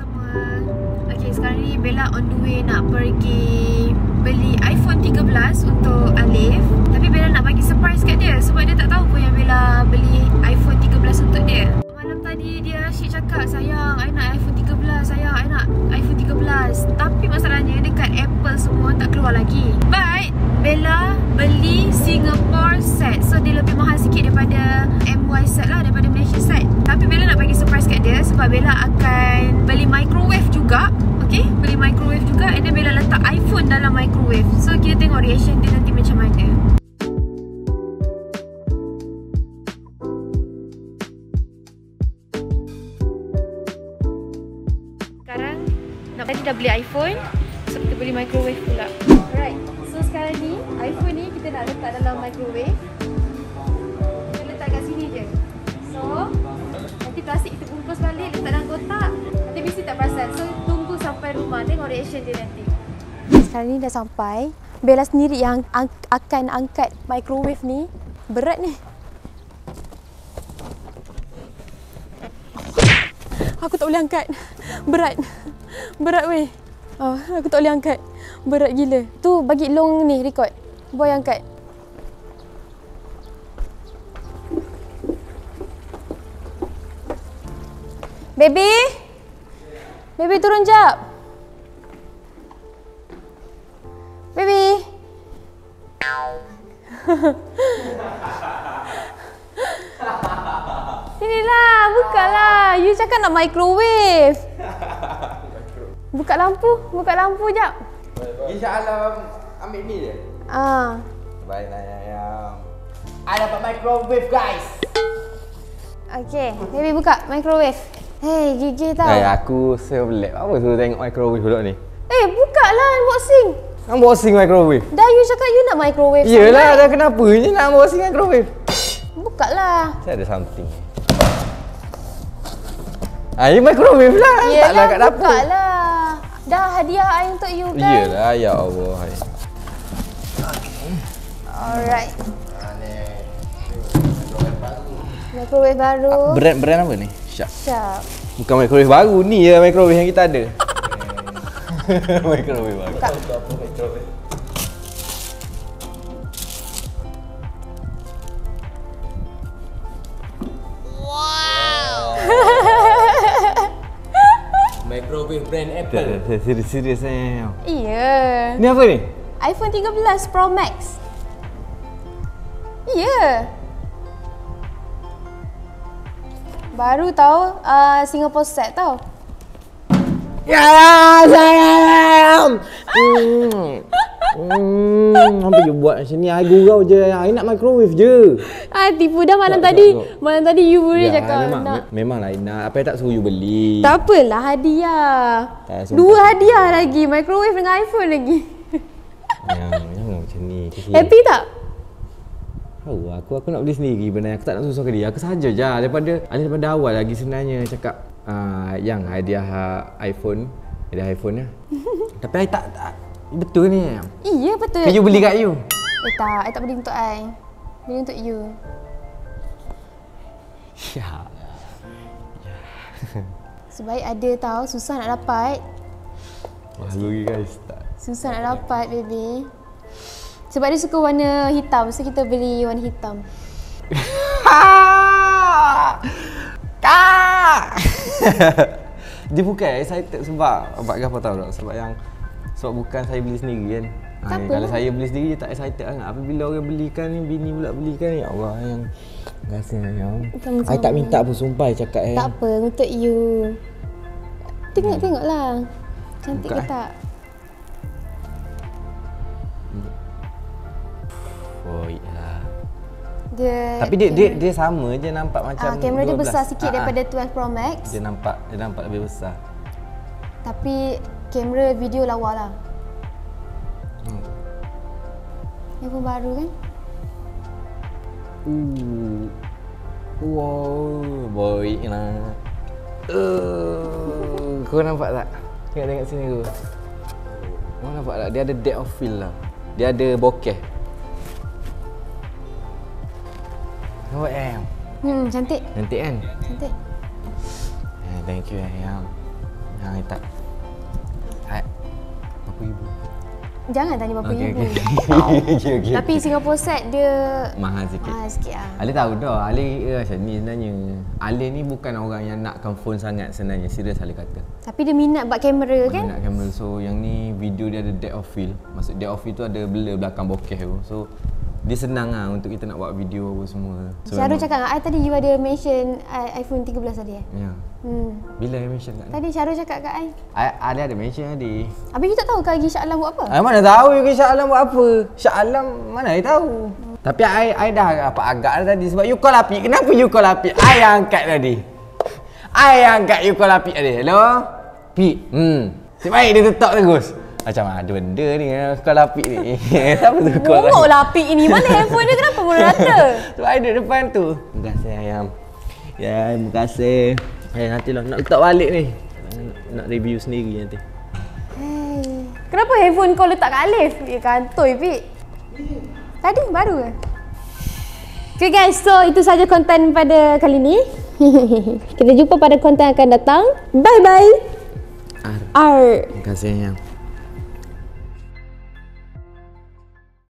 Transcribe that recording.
semua. Okay, sekarang ni Bella on the way nak pergi beli iPhone 13 untuk Alif. Tapi Bella nak bagi surprise kat dia sebab dia tak tahu pun yang Bella beli iPhone 13 untuk dia. Malam tadi dia asyik cakap, sayang, I nak iPhone 13, sayang, I nak iPhone 13. Tapi masalahnya dekat Apple semua tak keluar lagi. But, Bella beli Singapore set. So, dia lebih mahal sikit daripada MY set lah, daripada Malaysia set. Tapi Bella nak bagi surprise kat dia sebab Bella akan beli microwave juga. Okay, beli microwave juga and then Bella letak iPhone dalam microwave. So, kita tengok reaction dia nanti macam mana. Sekarang nak tadi dah beli iPhone So kita beli microwave pula Alright So sekarang ni iPhone ni kita nak letak dalam microwave Kita letak kat sini je So Nanti plastik kita bungkus balik Letak dalam tak perasan So tunggu sampai rumah Tengok reaction dia nanti Sekarang ni dah sampai Bella sendiri yang ang- akan angkat microwave ni Berat ni Aku tak boleh angkat. Berat. Berat weh. Oh, aku tak boleh angkat. Berat gila. Tu bagi long ni record. Boy angkat. Baby? Baby turun jap. Baby? Buka lah. You cakap nak microwave. Buka lampu, buka lampu jap. InsyaAllah ambil ni je. Ah. Baiklah ayam. I dapat microwave guys. Okay, baby buka microwave. Hey, gigi tau. Hey, aku self lab. Apa suruh tengok microwave pula ni? Eh, buka lah unboxing. Unboxing microwave. Dah you cakap you nak microwave Yelah, dah kenapa ni nak unboxing microwave? Buka lah. Saya ada something. Ah, ini microwave lah. Taklah kat dapur. buka lah. Dah hadiah I untuk you kan? Yelah, ya Allah. hai. Alright. Microwave baru. Brand brand apa ni? Syak. Siap. Bukan microwave baru ni ya microwave yang kita ada. microwave baru. Microwave brand Tak, Apple. tak, tak, serius serius saya. Iya. Ni apa ni? iPhone 13 Pro Max. Iya. Baru tahu uh, Singapore set tau. Ya sayang. Hmm. Hmm, apa je buat macam ni? I gurau je. I nak microwave je. Ah tipu dah malam Tak, tadi. tak, tak. Malam tadi you boleh Ya, cakap memang, nak. me- memang lah nak. Apa yang tak suruh you beli. Tak apalah hadiah. Tak. Dua hadiah lagi, microwave dengan iPhone lagi. Yang, jangan macam ni. Happy tak? Tahu aku aku nak beli sendiri benar aku tak nak susahkan dia. Aku saja je daripada ada daripada awal lagi sebenarnya cakap uh, yang hadiah uh, iPhone, hadiah iPhone ya. Tapi I tak, tak betul ni. Iya betul. Kan you beli kat you. Eh tak, I tak beli untuk I. Beli untuk you. Ya. Sebaik ada tahu, susah nak dapat. Malu lagi guys. Tak. Susah nak dapat baby. Sebab dia suka warna hitam, so kita beli warna hitam. Kak! dia bukan excited sebab Abang apa tahu tak? Sebab yang sebab bukan saya beli sendiri kan. Ha, Tak apa kalau lah. saya beli sendiri dia tak excited sangat. Apabila orang belikan ni bini pula belikan ni ya Allah yang rasa yang saya tak minta pun sumpah cakap eh. Tak apa, untuk you. Tengok-tengoklah. Cantik ke eh. tak? Oh ya. Dia Tapi dia dia dia sama je nampak macam ah, kamera dia 12. besar sikit Ah, ah. daripada 12 Pro Max. dia nampak dia nampak lebih besar. Tapi kamera video lawa lah. Hmm. Ni pun baru kan? Uh. Wow, boy lah. Uh, kau nampak tak? Tengok tengok sini tu. Kau nampak tak? Dia ada depth of field lah. Dia ada bokeh. Eh? Hmm, cantik. Cantik kan? Cantik. Eh, thank you ayam. Ha, tak. Hai. Apa ibu? Jangan tanya berapa Okey, ribu. okey. Wow. Okey, okey. Tapi Singapore set dia Mahal sikit. mahal sikit lah. Ali tahu dah, Ali eh, macam ni sebenarnya. Ali ni bukan orang yang nakkan phone sangat sebenarnya. Serius Ali kata. Tapi dia minat buat kamera kan? Kan? Nak kamera. So yang ni video dia ada depth of field. Maksud depth of field tu ada blur belakang bokeh tu. So dia senang lah untuk kita nak buat video apa semua. So, Syarul cakap dengan I tadi you ada mention I, iPhone 13 tadi eh? Ya. Hmm. Bila yang mention kat? Tadi Syarul cakap kat I. I- Ali ada mention tadi. Habis you tak tahu ke lagi Alam buat apa? I mana tahu you Syah Alam buat apa? Syah Alam mana I tahu. Tapi I, I dah apa agak dah tadi sebab you call api. Kenapa you call api? I yang angkat tadi. I yang angkat you call api tadi. Hello? Pi. Hmm. Nasib baik dia tetap terus. Macam ada benda ni eh, call api ni. Siapa tu Bongok lah api ini. Mana handphone dia kenapa mula rata? Sebab duduk depan tu. Terima kasih ayam. Ya, terima kasih. Eh, nanti lah. Nak letak balik ni. Nak review sendiri nanti. Hey. Kenapa handphone kau letak kat Alif? Ya kantoi Pik. Tadi baru ke? Okay guys, so itu saja konten pada kali ni. Kita jumpa pada konten akan datang. Bye bye. Ar. R. Terima kasih ayam.